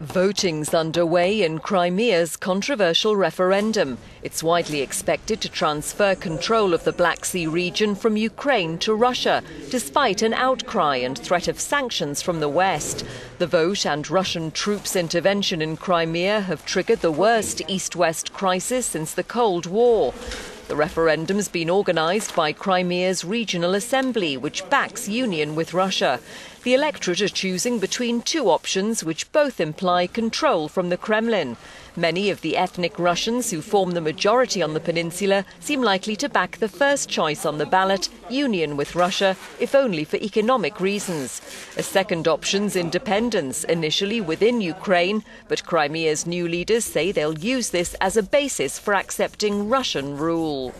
Voting's underway in Crimea's controversial referendum. It's widely expected to transfer control of the Black Sea region from Ukraine to Russia, despite an outcry and threat of sanctions from the West. The vote and Russian troops' intervention in Crimea have triggered the worst east west crisis since the Cold War. The referendum's been organised by Crimea's Regional Assembly, which backs union with Russia. The electorate are choosing between two options which both imply control from the Kremlin. Many of the ethnic Russians who form the majority on the peninsula seem likely to back the first choice on the ballot, union with Russia, if only for economic reasons. A second option's independence, initially within Ukraine, but Crimea's new leaders say they'll use this as a basis for accepting Russian rule.